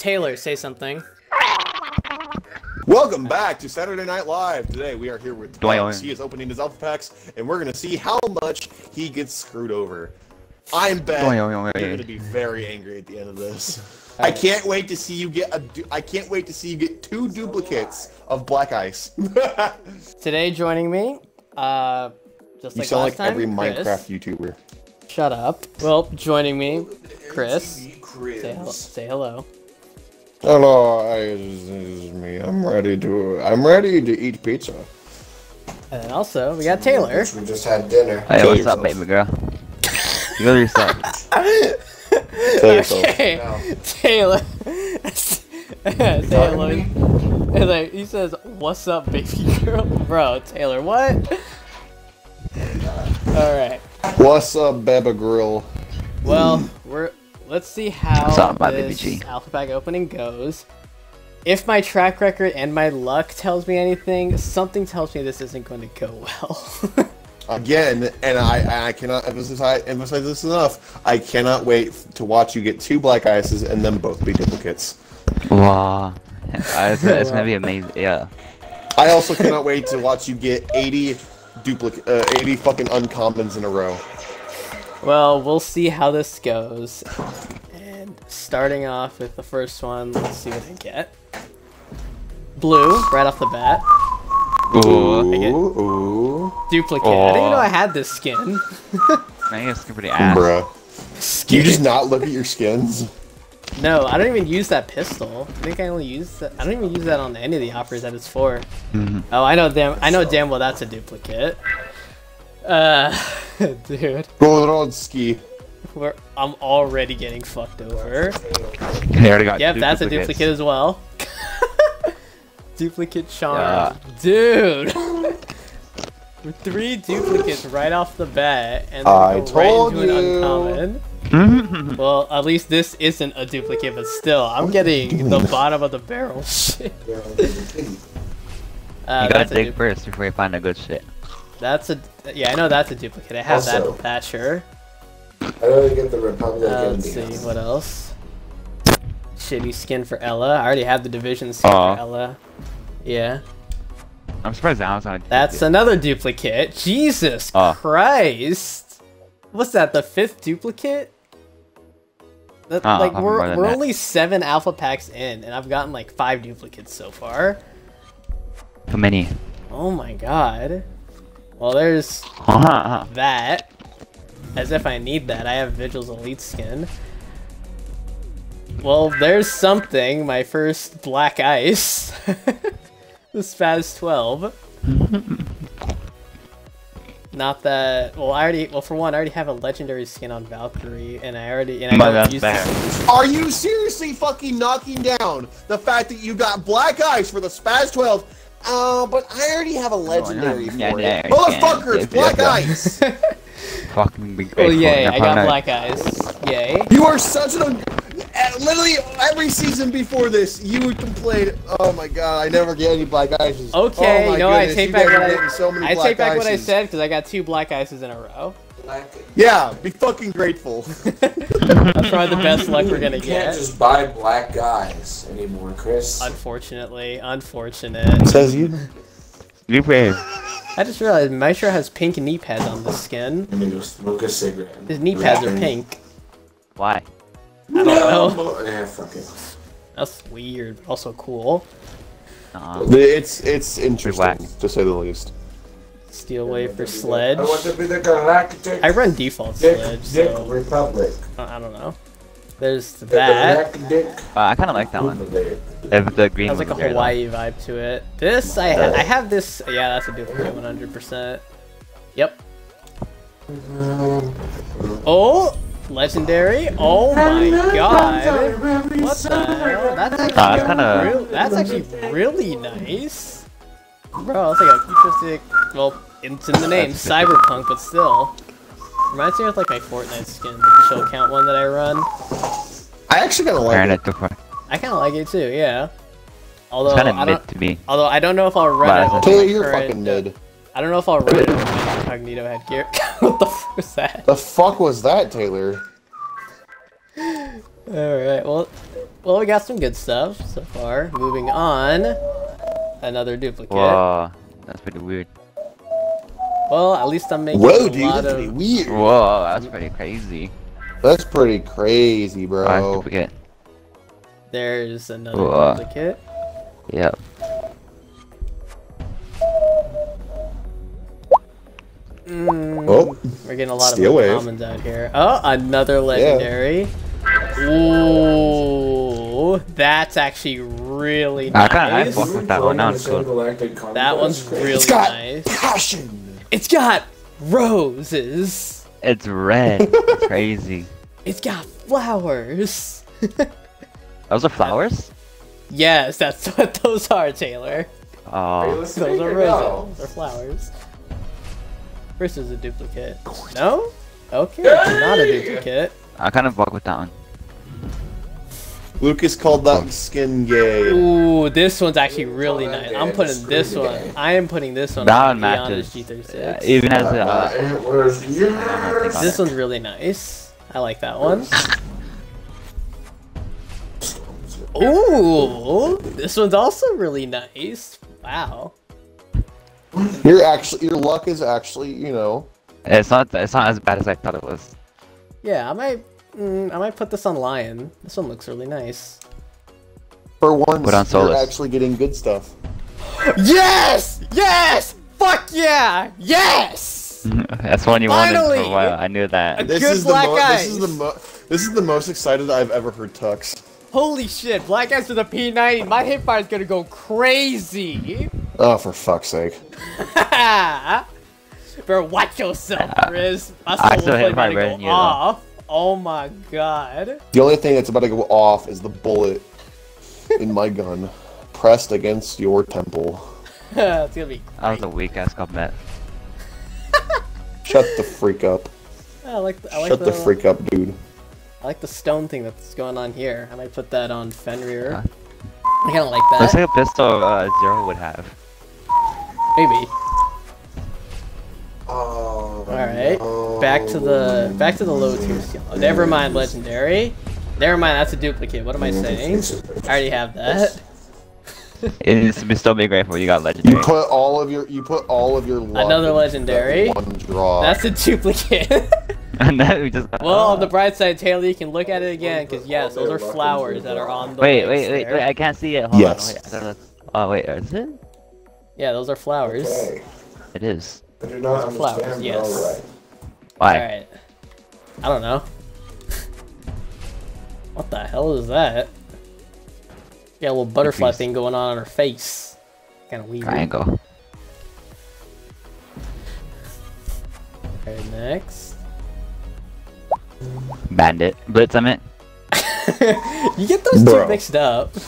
Taylor, say something. Welcome back to Saturday Night Live. Today we are here with Dwayne. He is opening his alpha packs, and we're gonna see how much he gets screwed over. I'm bet Dwayne, you're gonna be very angry at the end of this. I can't wait to see you get a. Du- I can't wait to see you get two duplicates of Black Ice. Today joining me, uh, just like sound last like time, every Cris. Minecraft YouTuber. Shut up. Well, joining me, Cris. Say, hel- Cris. say hello. Hello, I, this is me. I'm ready to. I'm ready to eat pizza. And then also, we got Taylor. We just had dinner. Hey, Kill what's up, baby girl? You go to yourself. Tell yourself. Okay, No. Taylsay hello. And like, he says, "What's up, baby girl?" Bro, Taylor, what? All right. What's up, Beba Grill? Well, we're let's see how up, my this G? alpha pack opening goes. If my track record and my luck tells me anything, something tells me this isn't going to go well. Again, and I, I cannot emphasize, emphasize this enough. I cannot wait to watch you get two black ices and them both be duplicates. Wow. It's, it's gonna be amazing. Yeah. I also cannot wait to watch you get 80 duplicate, uh, 80 fucking uncommons in a row. Well, we'll see how this goes. And starting off with the first one, let's see what I get. Blue, right off the bat. Ooh. Ooh, ooh, Duplicate. I didn't even know I had this skin. Man, it's pretty ass. bruh. Do you just not look at your skins? No, I don't even use that pistol. I think I only use that. I don't even use that on any of the offers that it's for. Mhm. Oh, I know damn. I know damn well that's a duplicate. Uh, dude, Gorodski. we're, I'm already getting fucked over. They already got Yep, that's a duplicate as well. duplicate charm, Yeah. dude. With three duplicates right off the bat, and then I go right told into an uncommon. Well, at least this isn't a duplicate, but still, I'm getting the bottom of the barrel shit. Uh, you gotta dig du- first before you find a good shit. That's a yeah, I know that's a duplicate. I have that Also- in Thatcher. I really get the Republic Uh, let's see what else. Shitty skin for Ela. I already have the division skin Aw. for Ela. Yeah, I'm surprised that was on a that's another duplicate. Jesus Aw. Christ! What's that? The fifth duplicate? That, Uh, like we're we're that. only seven alpha packs in, and I've gotten like five duplicates so far. Too many. Oh my god. Well, there's Uh-huh. that. As if I need that. I have Vigil's Elite skin. Well, there's something. My first Black Ice. the SPAS 12. Not that. Well, I already. Well, for one, I already have a legendary skin on Valkyrie, and I already. And I But don't that's use bad. Are you seriously fucking knocking down the fact that you got black ice for the SPAS 12? Uh, but I already have a legendary for Yeah, it. yeah, Motherfucker, yeah, it's black yeah. ice! Fucking be Oh grateful. yay! I got probably Black eyes. Yay! You are such an. uh, Literally every season before this, you would complain. Oh my god, I never get any black ices. Okay, oh my no, I goodness, take you back what I. so many I black take back what I said because I got two Black Ices in a row. Black. Yeah, be fucking grateful. That's probably the best luck we're gonna You can't get. just buy black guys anymore, Cris. Unfortunately, unfortunate. Says you. You brave. I just realized Maestro has pink knee pads on the skin. I'm gonna go smoke a cigarette. His knee pads are pink. Why? I don't know. Yeah, fuck it. That's weird, but also cool. Uh, It's it's interesting to say the least. Steel wave for I sledge. want to be the galactic. I run default Dick, sledge, Dick so Republic. I I don't know. There's The that. galactic uh, I kind of like that one. Republic. If the green Has like a was there, though. Hawaii vibe to it. This I ha- I have this. Yeah, that's a duplicate 100%. Yep. Oh, legendary. Oh my god. What the hell? That's actually, that's kinda- real- that's actually really nice. Bro, it's like a futuristic. Well, it's in the name, cyberpunk, but still. Reminds me of like my Fortnite skin, the chill count one that I run. I actually kind of like Wearing it. it. I kind of like it too, yeah. Although It's kind I of don't, mid to me. although I don't know if I'll run But it. it's Taylor, you're current, fucking uh, mid. I don't know if I'll run it with my incognito headgear. what the fuck was that? The fuck was that, Taylor? All right, well, well, well, we got some good stuff so far. Moving on. Another duplicate. Whoa, that's pretty weird. Well, at least I'm making Whoa, a dude, lot that's pretty of. weird. Whoa, that's pretty crazy. That's pretty crazy, Alright, bro. duplicate. There's another Whoa. duplicate. Yep. Mm, Oh, we're getting a lot Steel of wave. commons out here. Oh, another legendary. Ooh, that's actually really nice. I kinda- I nice. fuck with that one, that one's cool. That one's really it's got nice. passion. It's got roses. It's red. crazy. It's got flowers. Those are flowers? yes, that's what those are, Taylor. Oh, Those are roses. Those are flowers. First is a duplicate. No? Okay, it's not a duplicate. I kind of fuck with that one. Lucas called that skin gay. Ooh, this one's actually really that nice. I'm putting It's this one. bad. I am putting this one That on one Beyond matches. G36. Yeah, even as a, Uh, uh, antlers, yes! This one's really nice. I like that one. Ooh, this one's also really nice. Wow. Your actually, your luck is actually, you know, it's not it's not as bad as I thought it was. Yeah, I might. Mm, I might put this on Lion. This one looks really nice. for once, Put on you're actually getting good stuff. Yes! Yes! Fuck yeah! Yes! That's one you wanted for a while. I knew that. This Good is the black mo- this is the mo- this is the most excited I've ever heard Tux. Holy shit! Black Ice with a P90. My hip fire is gonna go crazy. Oh, for fuck's sake! Bro, watch yourself, Cris. My I soul still hit my gonna red go and off. Oh my god. The only thing that's about to go off is the bullet in my gun pressed against your temple. it's gonna be. That was a weak ass comment. Shut the freak up! I like. The, I like Shut the, the freak up, dude. I like the stone thing that's going on here. I might put that on Fenrir. Huh. I kind of like that. Looks like a pistol uh, Zero would have. Maybe. All right. no. Back to the back to the low tier skill. Oh, never mind, legendary. Never mind, that's a duplicate. What am I saying? I already have that. It needs still be grateful you got legendary. You put all of your you put all of your Another legendary. that one draw. That's a duplicate. and then we just got- well, on the bright side, Taylor, you can look at it again, because yes, those are flowers that are on the Wait, wait, wait, there. wait! I can't see it. Hold Yes. on, wait. I thought that's- Oh wait, is it? Yeah, those are flowers. Okay. It is. I do not Flowers, understand, yes. but alright. Why? Alright. I don't know. what the hell is that? Got a little butterfly Confused. thing going on on her face. Kind of weird. Triangle. Alright, next. Bandit. Blitz, I meant. you get those two mixed up.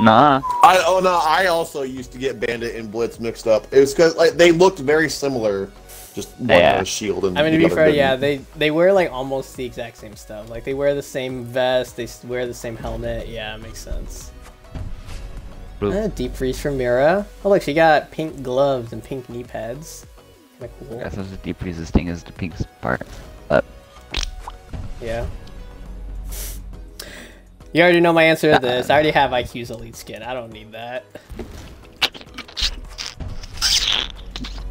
Nah. I oh no, I also used to get Bandit and Blitz mixed up. It was because like they looked very similar, just one Yeah. had a shield and I mean, to be fair, didn't. yeah, they they wear like almost the exact same stuff. Like they wear the same vest, they wear the same helmet. Yeah, it makes sense. Uh, deep freeze from Mira. Oh look, she got pink gloves and pink knee pads. Kinda cool. guess that's the deep freezes thing is the pink part. Up. Yeah. You already know my answer to this. I already have IQ's elite skin. I don't need that.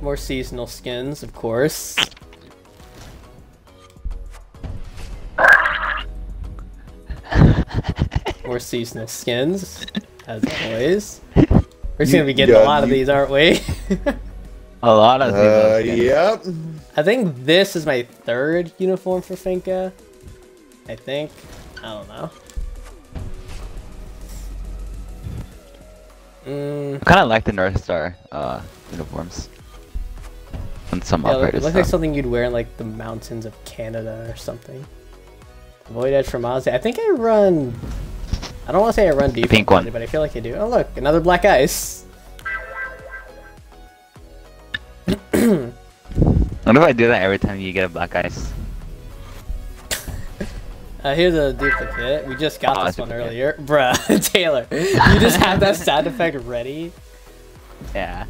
More seasonal skins, of course. More seasonal skins, as always. We're just gonna be getting a Yeah, lot of you- these, aren't we? A lot of Uh, things. yep. I think this is my third uniform for Finka. I think. I don't know. Mm, I kind of like the North Star uh, uniforms. And some yeah, it looks like something you'd wear in like the mountains of Canada or something. Void Edge from Ozzy. I think I run. I don't want to say I run deep, pink one. but I feel like I do. Oh look, another black ice. I What if I do that every time you get a black ice? Uh, here's a duplicate. We just got Oh, this one duplicate. earlier, bruh. Taylor, you just have that sound effect ready. Yeah.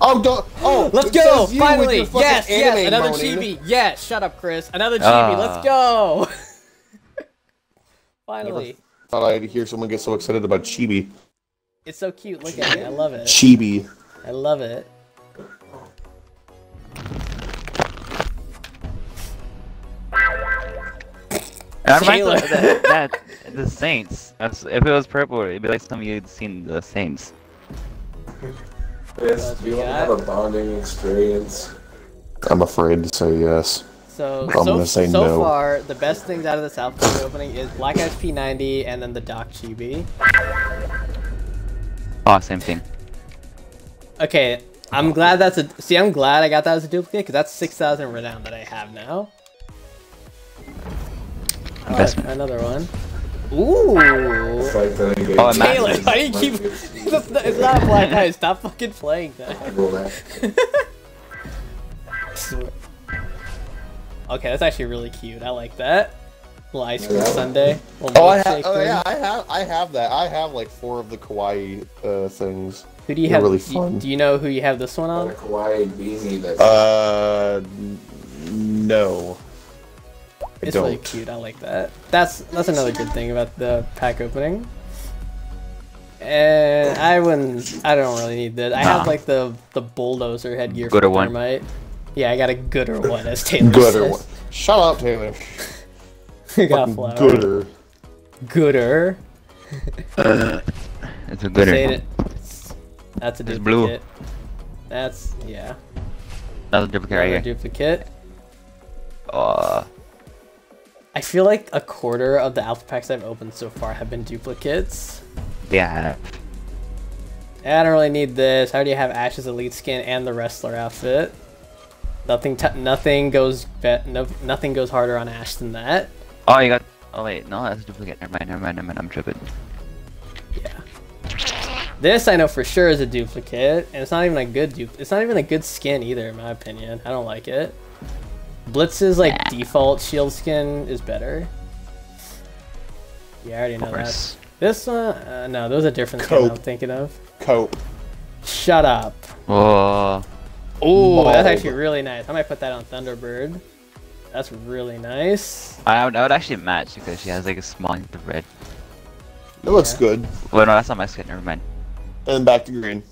Oh, don't. Oh, Let's go! says you with Finally! your fucking Yes, yes, another moaning. chibi. Yes, shut up, Cris. Another chibi. Ah. Let's go. Finally. Thought I'd hear someone get so excited about Chibi. It's so cute. Look at it. I love it. Chibi. I love it. That reminds Taylor. of that, that the Saints. That's, if it was purple, it'd be like something you'd seen the Saints. Yes, do you want to have a bonding experience? I'm afraid to say yes. So I'm so, gonna say so no. far, the best things out of the South Park opening is Black Ice P90 and then the Doc Chibi. Oh, same thing. Okay, I'm glad that's a. See, I'm glad I got that as a duplicate because that's 6,000 renown that I have now. Investment. another one. Ooh. It's like the game. Oh, Taylor, why do you keep? it's not it's not Black Ice. Stop fucking playing that. Go back. Okay, that's actually really cute. I like that. Little ice cream Yeah. sundae. Oh, I milkshake. Oh, thing. yeah, I have. I have that. I have like four of the kawaii uh, things. Who do you They're have? really do- fun. Do you know who you have this one On a kawaii beanie that's Uh, no. I It's don't. really cute. I like that. That's that's another good thing about the pack opening. And I wouldn't. I don't really need that. I have like the the bulldozer headgear Gooder for one. Yeah, I got a gooder one as Taylor Gooder. says. one. Shut up, Taylor. I got Fucking flower. gooder. Gooder. It's a gooder. Saying it. That's a It's duplicate. blue. That's yeah. Another duplicate right Another here. duplicate. Uh, I feel like a quarter of the alpha packs I've opened so far have been duplicates. yeah. I don't really need this. I already have Ash's elite skin and the wrestler outfit. Nothing, nothing goes, no, nothing goes harder on Ash than that. Oh, you got. Oh wait, no, that's a duplicate. Never mind, never mind, never mind. I'm tripping. Yeah. This I know for sure is a duplicate, and it's not even a good dupe. It's not even a good skin either, in my opinion. I don't like it. Blitz's like Nah. default shield skin is better. Yeah, I already know that. This one, uh, no, those are different skin I'm thinking of. Cope. Shut up. Oh, Oh, that's actually really nice. I might put that on Thunderbird. That's really nice. I would, I would actually match because she has like a small hint of red. It looks Yeah. good. Well, no, that's not my skin. Never mind. And back to green.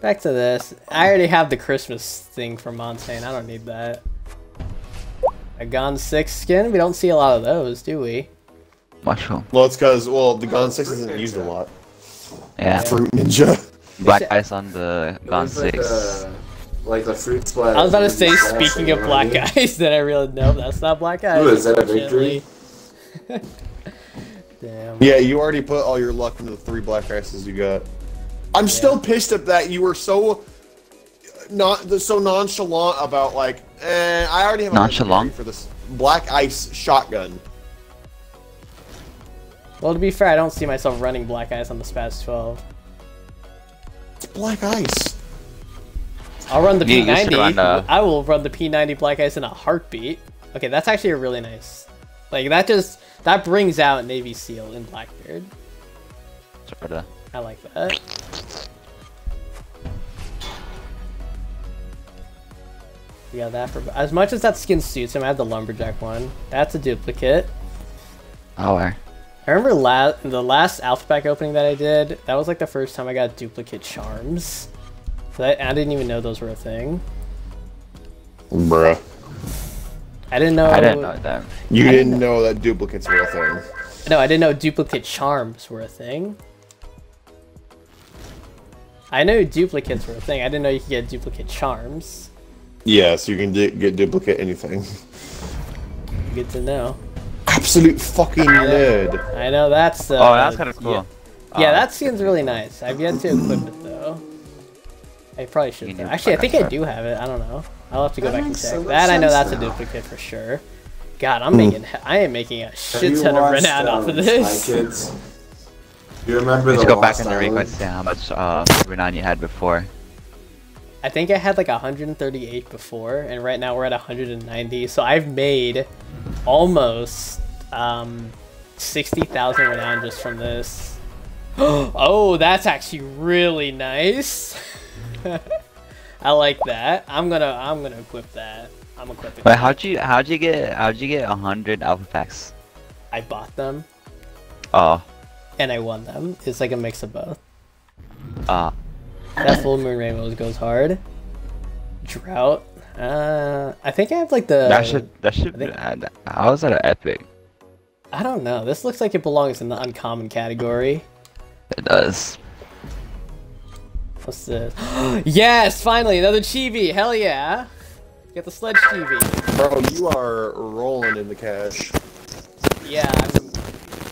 Back to this. I already have the Christmas thing for Montaigne. I don't need that. A GONNE 6 skin? We don't see a lot of those, do we? Mushroom. Well, it's because well, the GONNE Six isn't used a lot. Yeah. Fruit Ninja. Black ice on the Gone It's like Six. the- Like the fruit splatter. I was about to say, speaking of black what I mean? guys, then I realized, no, that's not black guys. Ooh, is that a victory? Damn. Yeah, you already put all your luck into the three black ices you got. I'm still pissed at that you were so not so nonchalant about like, eh, I already have a Nonchalant? for this black ice shotgun. Well, to be fair, I don't see myself running black ice on the SPAS 12. It's black ice. I'll run the You- you P90. should run, uh, I will run the P90 Black Ice in a heartbeat. Okay, that's actually a really nice. Like that just that brings out Navy SEAL in Blackbeard. Sorta. I like that. We got that for as much as that skin suits him. I have the lumberjack one. That's a duplicate. Oh. I remember la- the last alpha pack opening that I did. That was like the first time I got duplicate charms. So I, I didn't even know those were a thing. Bruh. I didn't know. I didn't know that. You I didn't didn't know that duplicates were a thing. No, I didn't know duplicate charms were a thing. I knew duplicates were a thing. I didn't know you could get duplicate charms. Yes, you can di- get duplicate anything. Good to know. Absolute fucking nerd. I know that's. Uh, Oh, that's kind of cool. Yeah, yeah Uh, that skin's really nice. I've yet to equip it though. I probably should. You though. Actually, I think I do have it. I don't know. I'll have to go That back and check. so That I know sense that's a duplicate for sure. God, I'm making. I am making a Have shit you ton of watched, renown off of um, this. Spy Kids? You remember We the should go back Lost in the Island? request see how much uh, renown you had before. I think I had like 138 before, and right now we're at 190. So I've made almost um, 60,000 renown just from this. oh, that's actually really nice. I like that. I'm gonna I'm gonna equip that. I'm equipping. Wait, how'd you how'd you get how'd you get hundred alpha packs? I bought them. Oh, and I won them. It's like a mix of both. Uh, That full moon rainbows goes hard. Drought. Uh, I think I have like the. that should that should. I think- Uh, how is that an epic? I don't know. This looks like it belongs in the uncommon category. It does. What's this? yes, finally another chibi. Hell yeah! Get the sledge chibi. Bro, you are rolling in the cash. Yeah. I'm,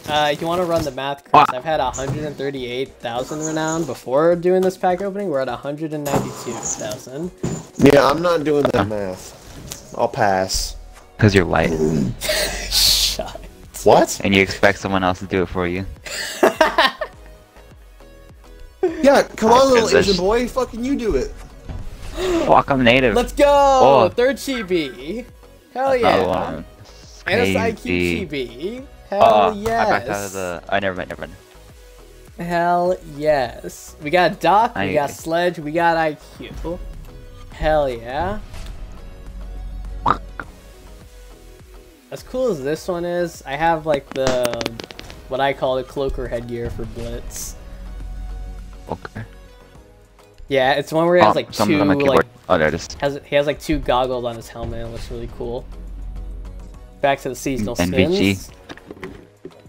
uh, if you want to run the math, Cris, I've had 138,000 renown before doing this pack opening. We're at 192,000. Yeah, I'm not doing that math. I'll pass. Cause you're light, Shut. What? and you expect someone else to do it for you. Yeah, come on, little Transition. Asian boy. Fucking you do it. Fuck, I'm native. Let's go! Oh. Third chibi. Hell yeah! one. And a Crazy. sidekick chibi. Hell Oh, yes! I backed out of the. I oh, never mind, never mind. Hell yes. We got Doc, we I- got Sledge, we got IQ. Hell yeah. As cool as this one is, I have like the what I call the cloaker headgear for Blitz. Okay. Yeah, it's one where he has Oh, like something two on my keyboard. like Oh, there it is. has he has like two goggles on his helmet. It looks really cool. Back to the seasonal NVG. skins.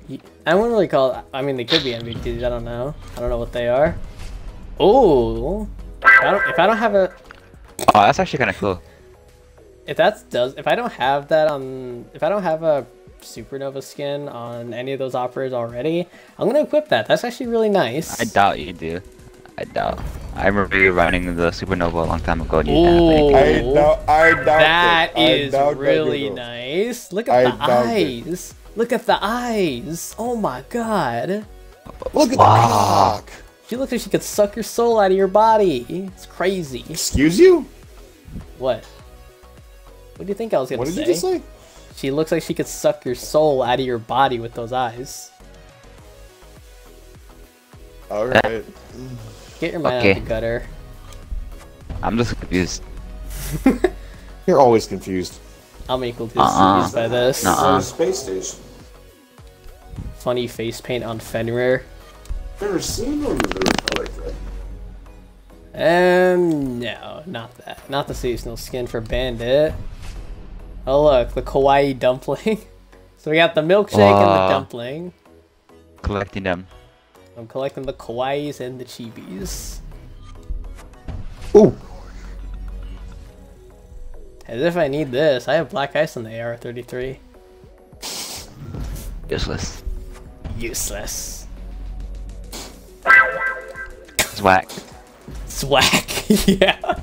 Ye- I wouldn't really call. It, I mean, they could be NVGs. I don't know. I don't know what they are. Oh, if I don't, if I don't have a, Oh, that's actually kind of cool. if that's does, if I don't have that on, if I don't have a supernova skin on any of those operators already, I'm gonna equip that. That's actually really nice. I doubt you do. I doubt. I remember you running the supernova a long time ago. And you didn't have any- Ooh. doubt. I doubt That is really nice. Look at I the doubt it. Eyes. Look at the eyes. Oh my god. Look at Wow. the cock. She looks like she could suck your soul out of your body. It's crazy. Excuse you? What? What do you think I was gonna What did say? you just say? She looks like she could suck your soul out of your body with those eyes. All right. Get your mind out Okay. of the gutter. I'm just confused. You're always confused. I'm equal to Uh-uh. confused by this. Nuh-uh. Space station. Funny face paint on Fenrir. Never seen one of those like that. Um, no, not that. Not the seasonal skin for Bandit. Oh look, the kawaii dumpling. so we got the milkshake and the dumpling. Collecting them. I'm collecting the kawaiis and the chibis. Ooh. As if I need this. I have black ice on the AR-33. Useless. Useless. It's whack. Swack. yeah.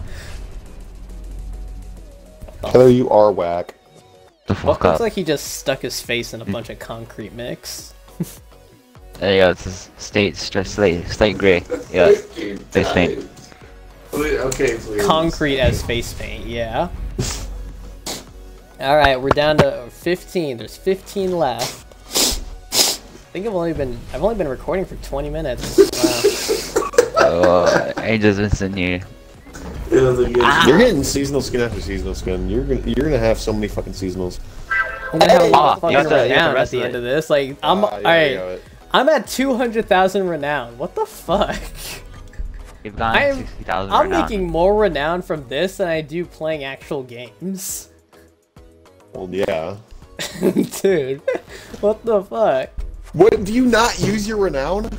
Heather, you are whack. The Well, fuck looks up. like he just stuck his face in a mm. bunch of concrete mix. There you go. It's just state, stress, slate, slate gray. Yeah. Face paint. Okay, please. Concrete as face paint, yeah. Alright, we're down to 15. There's 15 left. I think I've only been I've only been recording for 20 minutes. Wow. Oh, Angel's been sitting here. Yeah, the good- You're getting seasonal skin after seasonal skin. You're gonna you're gonna have so many fucking seasonals. I'm gonna have a Ah, fucking you got the- you the at rest the end of this. Like I'm Ah, yeah, alright. you got it. I'm at 200,000 renown. What the fuck? You've gotten I'm- 60,000 I'm right making more renown from this than I do playing actual games. Well, yeah. Dude, what the fuck? What do you not use your renown?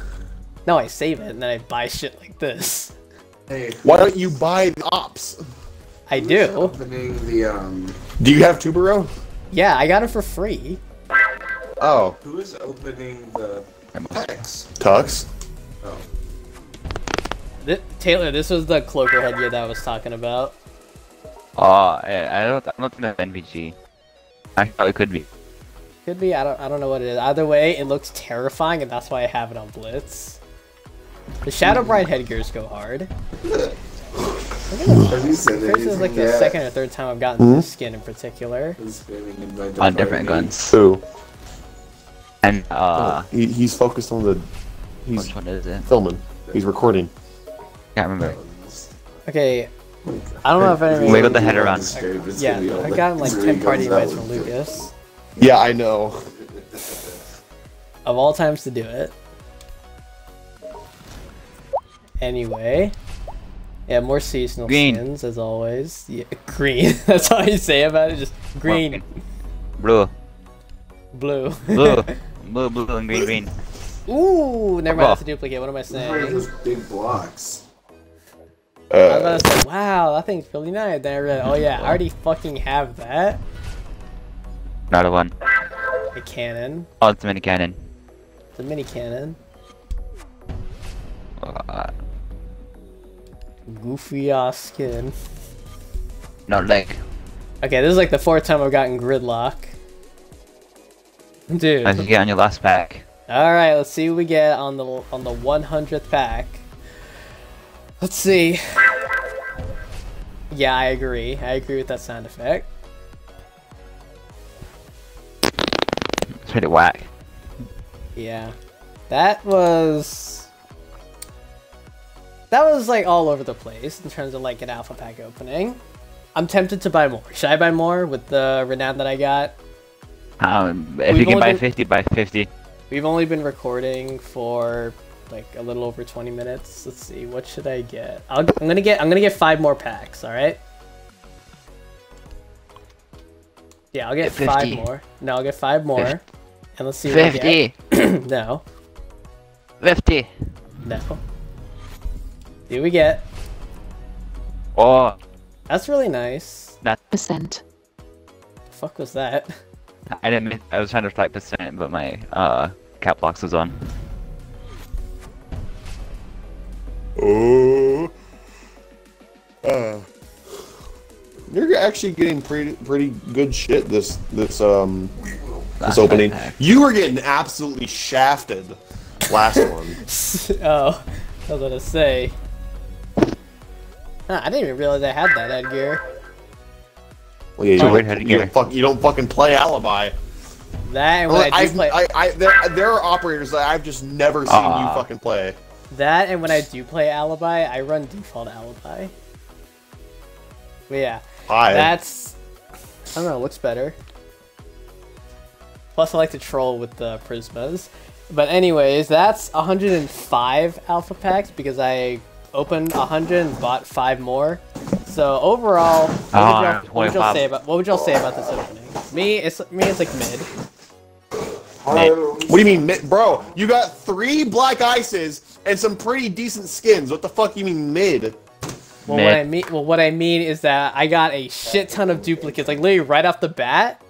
No, I save it and then I buy shit like this. Hey, Why don't you buy the ops? I do. Opening the um. Do you have Tubarão? Yeah, I got it for free. Oh, Who is opening the packs? Tux. Oh, Th- Taylor, this was the cloaker headgear that I was talking about. Oh, I, I don't. I don't think that's NVG. Actually, it could be. Could be. I don't. I don't know what it is. Either way, it looks terrifying, and that's why I have it on Blitz. The Shadow Bright headgears go hard. have you This is like the yet? second or third time I've gotten Hmm? this skin in particular. Who's spinning in my On different department? guns. Who? And, uh, He, he's focused on the. He's which one is it? filming. He's recording. Can't remember. Okay, I don't know if any. Wiggle the head around. Yeah, I got like ten party invites from Lucas. Yeah, I know. Of all times to do it. Anyway. Yeah, more seasonal Green. skins as always. Yeah, green. That's all you say about it. Just green, Blue. blue. Blue. blue, blue, and green, green. Ooh, never mind. Purple. That's a duplicate. What am I These are saying? just big blocks. I was Uh, about to say, wow, that thing's really nice. Then I realized, oh yeah, I already fucking have that. Another one. A cannon. Oh, it's a mini cannon. It's a mini cannon. Uh, Goofy ass skin. no leg. Okay, this is like the fourth time I've gotten gridlock. Dude. As you get on your last pack. All right, let's see what we get on the on the 100th pack. Let's see. Yeah, I agree. I agree with that sound effect. Pretty whack. Yeah. That was That was like all over the place in terms of like an alpha pack opening. I'm tempted to buy more. Should I buy more with the renown that I got? Um, if We've you can buy been- 50, buy 50. We've only been recording for like a little over 20 minutes. Let's see, what should I get? I'll, I'm gonna get I'm gonna get five more packs. All right. Yeah, I'll get Get five more. No, I'll get five more, and let's see. What I 50! get. no, 50! no. See what we get. Oh, That's really nice. That percent. The fuck was that? I didn't mean, I was trying to type percent, but my, uh, cap box was on. oh. Uh, you're actually getting pretty pretty good shit this this um this opening. pack. You were getting absolutely shafted last one. oh, I was gonna say. Huh, I didn't even realize I had that headgear. Well, yeah, you, don't, how'd you you, don't fuck, you don't fucking play alibi. That and when I do I've, play I, I, there, there are operators that I've just never seen Ah. you fucking play. that and when I do play alibi, I run default alibi. But yeah, Hi. that's I don't know, looks better. Plus, I like to troll with the prismas. But anyways, that's 105 alpha packs because I opened 100 and bought five more. So overall, what would Ah, y'all, what would y'all say about what would y'all say about this opening? Me, it's me, it's like mid. What do you mean, mi- bro? You got three black ices and some pretty decent skins. What the fuck you mean mid? Well, Mid. what I mean, well, what I mean is that I got a shit ton of duplicates. Like literally right off the bat,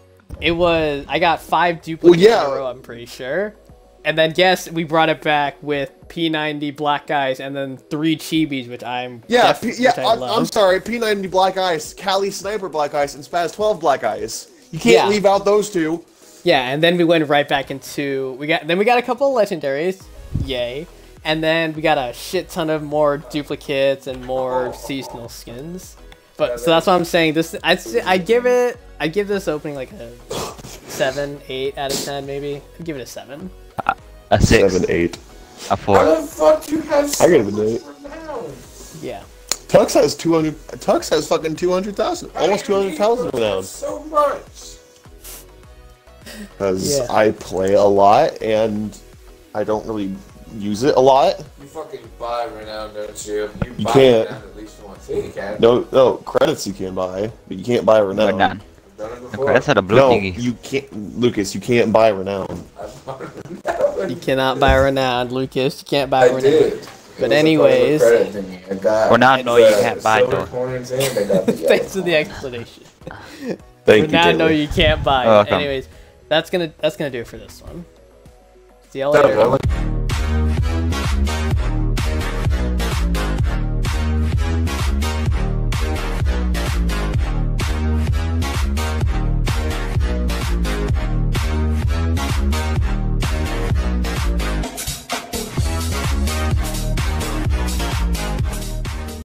it was I got five duplicates yeah. in a row. I'm pretty sure. And then yes, we brought it back with P90 black guys and then three chibis, which I'm Yeah, def- P- yeah. I I'm. I'm sorry. P90 black ice, Kali sniper black ice, and SPAS 12 black ice. You can't Yeah. leave out those two. Yeah, and then we went right back into we got then we got a couple of legendaries, yay, and then we got a shit ton of more duplicates and more seasonal skins. But so that's what I'm saying. This I I give it I give this opening like a seven, eight out of ten maybe. I'd give it a seven. A 6, Seven, eight. a 4. How the fuck you have I give it an eight. renown? Yeah. Tux has 200. Tux has fucking 200,000. Almost 200,000 renown. So much. Because Yeah. I play a lot and I don't really use it a lot. You fucking buy renown, don't you? You, You buy can't. renown at least once. Yeah, you can. No, no credits you can buy, but you can't buy renown. Right down. I've done it before. That's not a blue No, thingy. you can't, Lucas. You can't buy renown. I've renown. You cannot buy renowned, Lucas. You can't buy I renowned. did. But It was a part of the anyways- credit thingy. I no, you can't buy, silver though. coins and I got the Thanks for the explanation. Thank But now I you. know Taylor. you can't buy. Oh, Anyways, that's gonna that's gonna do it for this one. See y'all later. was-